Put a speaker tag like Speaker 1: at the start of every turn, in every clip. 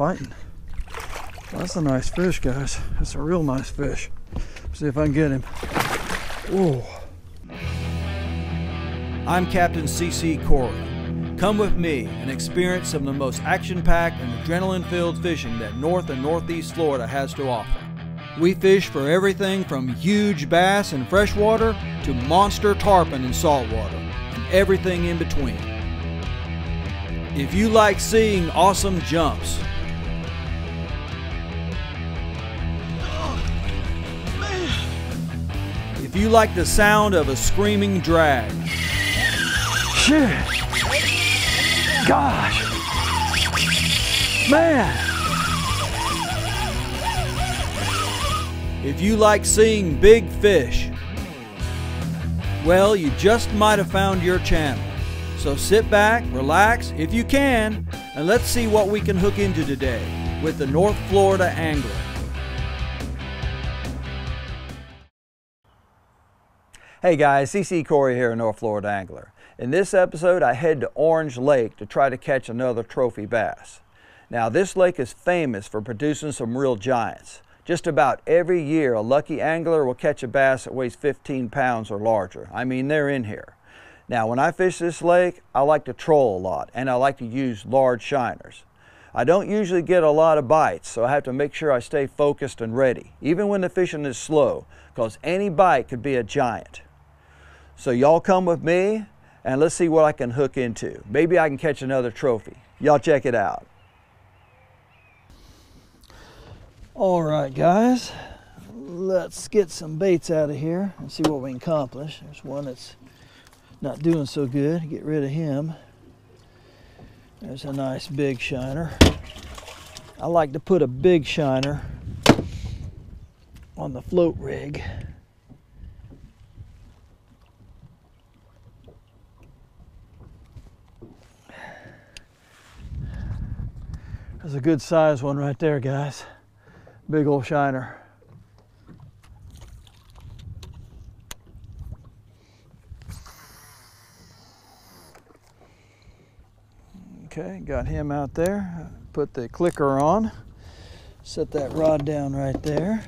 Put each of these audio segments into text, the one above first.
Speaker 1: fighting. That's a nice fish, guys. That's a real nice fish. See if I can get him. Whoa.
Speaker 2: I'm Captain CC Corey. Come with me and experience some of the most action packed and adrenaline filled fishing that North and Northeast Florida has to offer. We fish for everything from huge bass in freshwater to monster tarpon in saltwater and everything in between. If you like seeing awesome jumps, if you like the sound of a screaming drag,
Speaker 1: Shit. Gosh. Man.
Speaker 2: If you like seeing big fish, well, you just might have found your channel. So sit back, relax if you can, and let's see what we can hook into today with the North Florida Angler. Hey guys, CC Corey here, North Florida Angler. In this episode, I head to Orange Lake to try to catch another trophy bass. Now, this lake is famous for producing some real giants. Just about every year, a lucky angler will catch a bass that weighs 15 pounds or larger. I mean, they're in here. Now, when I fish this lake, I like to troll a lot and I like to use large shiners. I don't usually get a lot of bites, so I have to make sure I stay focused and ready, even when the fishing is slow, because any bite could be a giant. So y'all come with me and let's see what I can hook into. Maybe I can catch another trophy. Y'all check it out.
Speaker 1: All right, guys. Let's get some baits out of here and see what we can accomplish. There's one that's not doing so good. Get rid of him. There's a nice big shiner. I like to put a big shiner on the float rig. There's a good size one right there, guys. Big old shiner. Okay, got him out there. Put the clicker on. Set that rod down right there.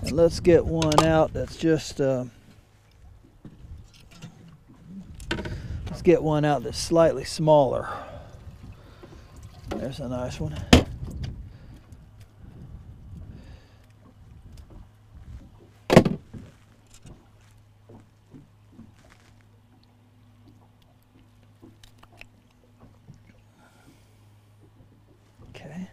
Speaker 1: And let's get one out that's just, uh, let's get one out that's slightly smaller. There's a nice one. Okay.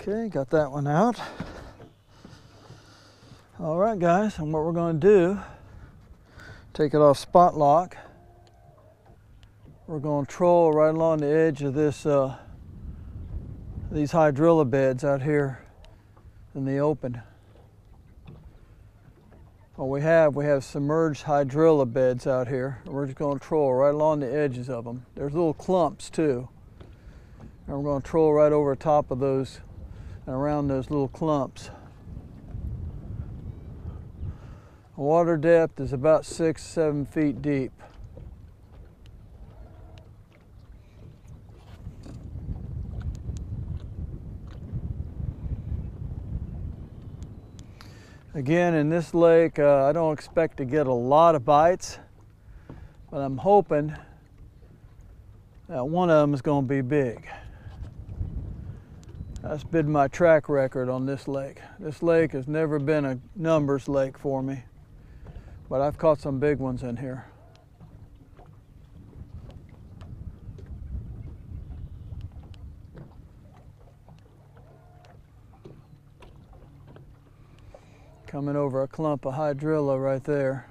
Speaker 1: Okay, got that one out. All right, guys, and what we're going to do, take it off spot lock. We're going to troll right along the edge of this, uh, these hydrilla beds out here in the open. What we have, we have submerged hydrilla beds out here. We're just going to troll right along the edges of them. There's little clumps too. And we're going to troll right over top of those and around those little clumps. Water depth is about six, seven feet deep. Again, in this lake, uh, I don't expect to get a lot of bites, but I'm hoping that one of them is going to be big. That's been my track record on this lake. This lake has never been a numbers lake for me, but I've caught some big ones in here. Coming over a clump of hydrilla right there.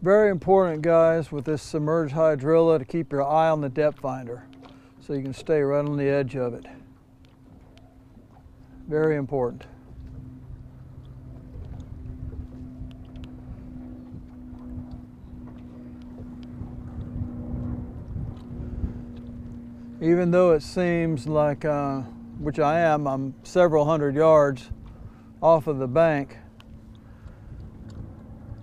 Speaker 1: Very important, guys, with this submerged hydrilla to keep your eye on the depth finder so you can stay right on the edge of it. Very important. Even though it seems like, uh, which I am, I'm several hundred yards off of the bank.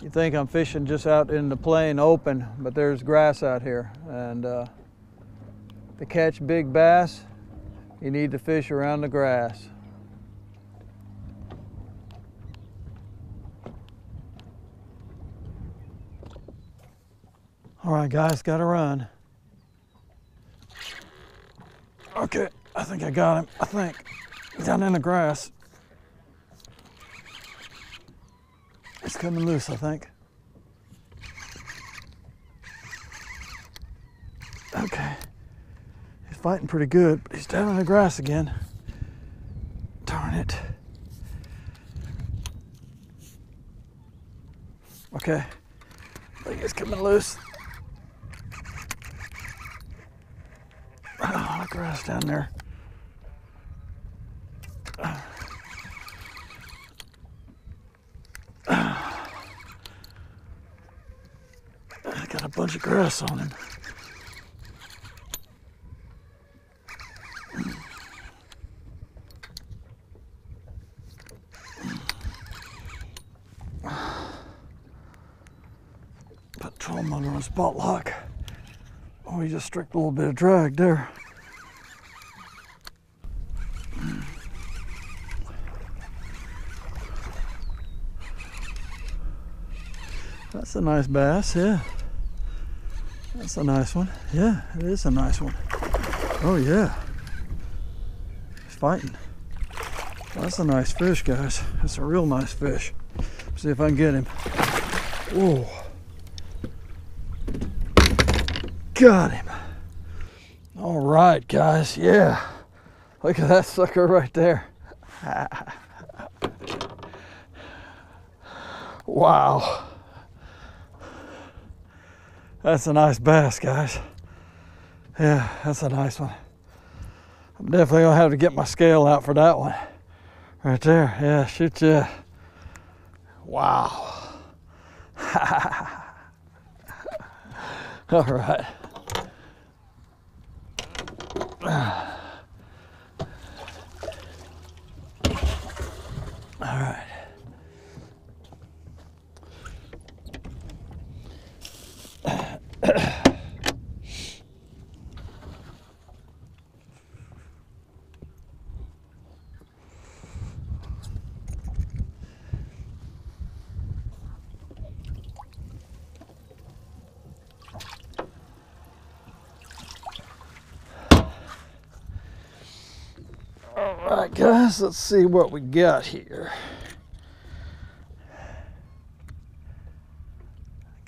Speaker 1: You think I'm fishing just out in the plain open, but there's grass out here. And uh, to catch big bass, you need to fish around the grass. All right, guys, got to run. Okay, I think I got him. I think. He's down in the grass. It's coming loose, I think. Okay. He's fighting pretty good, but he's down in the grass again. Darn it. Okay. I think it's coming loose. Oh, grass down there. Got a bunch of grass on him. Put Tom under his spot lock. Oh, he just struck a little bit of drag there. That's a nice bass, yeah. That's a nice one. Yeah, it is a nice one. Oh yeah. He's fighting. That's a nice fish, guys. That's a real nice fish. See if I can get him. Whoa. Got him. All right, guys. Yeah. Look at that sucker right there. wow. That's a nice bass, guys. Yeah, that's a nice one. I'm definitely gonna have to get my scale out for that one. Right there. Yeah, shoot yeah. Wow. All right. Guys, let's see what we got here.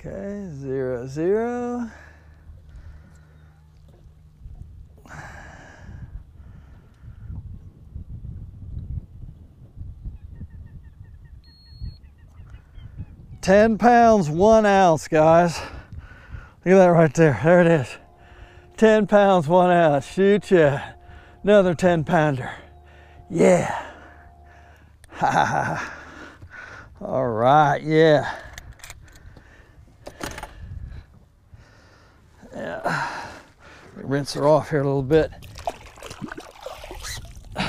Speaker 1: Okay, zero, zero. Ten pounds, one ounce, guys. Look at that right there. There it is. Ten pounds, one ounce. Shoot ya. Another 10 pounder. Yeah. All right, yeah. Yeah. Rinse her off here a little bit. All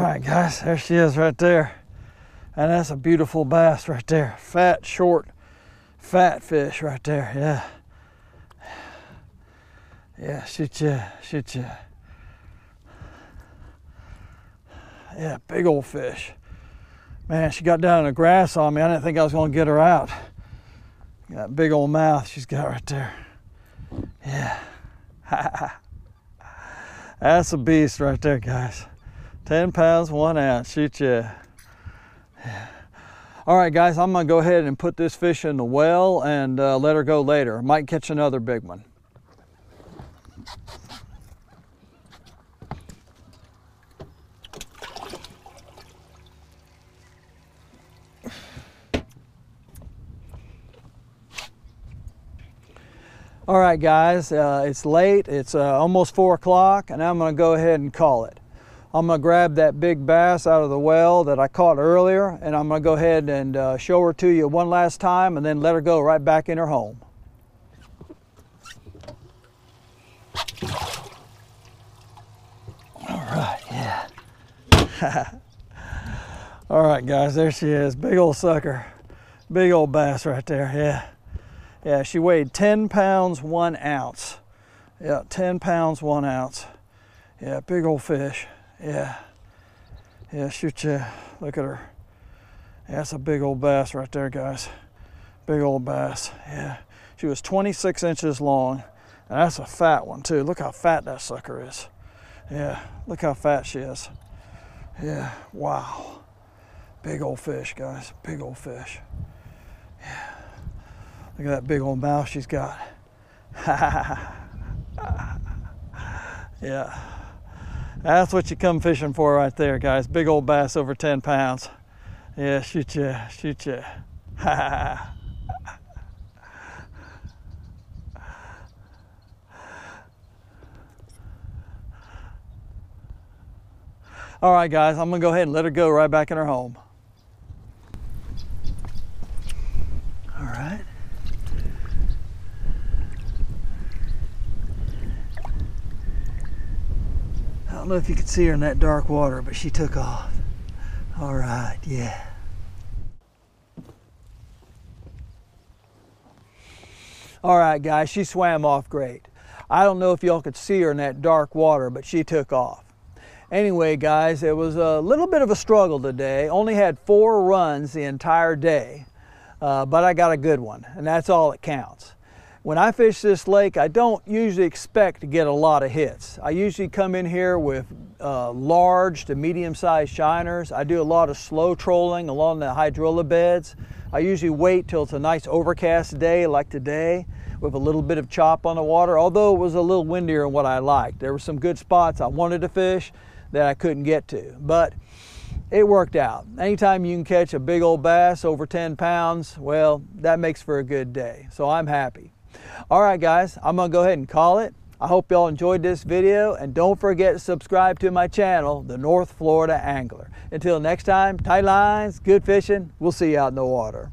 Speaker 1: right, guys, there she is right there. And that's a beautiful bass right there. Fat, short, fat fish right there. Yeah. Yeah, shoot ya, shoot ya. Yeah, big old fish. Man, she got down in the grass on me. I didn't think I was gonna get her out. That big old mouth she's got right there. Yeah. That's a beast right there, guys. 10 pounds, one ounce. Shoot ya. Yeah. All right, guys, I'm gonna go ahead and put this fish in the well and uh, let her go later. Might catch another big one. All right, guys, uh, it's late. It's uh, almost four o'clock, and I'm going to go ahead and call it. I'm going to grab that big bass out of the well that I caught earlier, and I'm going to go ahead and uh, show her to you one last time, and then let her go right back in her home. All right, yeah. All right, guys, there she is. Big old sucker. Big old bass right there, yeah. Yeah, she weighed 10 pounds, one ounce. Yeah, 10 pounds, one ounce. Yeah, big old fish. Yeah. Yeah, shoot you. Look at her. Yeah, that's a big old bass right there, guys. Big old bass. Yeah. She was 26 inches long. And that's a fat one, too. Look how fat that sucker is. Yeah, look how fat she is. Yeah, wow. Big old fish, guys. Big old fish. Yeah. Look at that big old mouth she's got. yeah. That's what you come fishing for right there, guys. Big old bass over 10 pounds. Yeah, shoot ya, shoot ya. All right, guys, I'm gonna go ahead and let her go right back in her home. All right. Don't know if you could see her in that dark water, but she took off. All right, yeah. All right, guys, she swam off great. I don't know if y'all could see her in that dark water, but she took off. Anyway, guys, it was a little bit of a struggle today. Only had four runs the entire day, uh, but I got a good one, and that's all that counts. When I fish this lake, I don't usually expect to get a lot of hits. I usually come in here with uh, large to medium-sized shiners. I do a lot of slow trolling along the hydrilla beds. I usually wait till it's a nice overcast day like today with a little bit of chop on the water, although it was a little windier than what I liked. There were some good spots I wanted to fish that I couldn't get to, but it worked out. Anytime you can catch a big old bass over 10 pounds, well, that makes for a good day. So I'm happy. All right, guys, I'm gonna go ahead and call it. I hope y'all enjoyed this video and don't forget to subscribe to my channel, The North Florida Angler. Until next time, tight lines, good fishing. We'll see you out in the water.